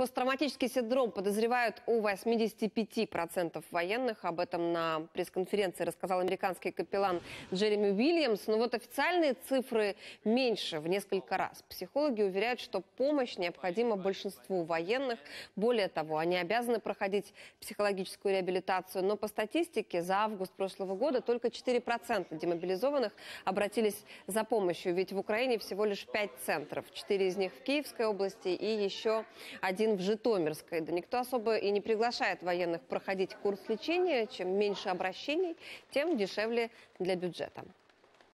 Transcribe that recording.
Посттравматический синдром подозревают у 85% военных. Об этом на пресс-конференции рассказал американский капеллан Джереми Уильямс. Но вот официальные цифры меньше в несколько раз. Психологи уверяют, что помощь необходима большинству военных. Более того, они обязаны проходить психологическую реабилитацию. Но по статистике за август прошлого года только 4% демобилизованных обратились за помощью. Ведь в Украине всего лишь 5 центров. 4 из них в Киевской области и еще один в Житомирской. Да никто особо и не приглашает военных проходить курс лечения. Чем меньше обращений, тем дешевле для бюджета.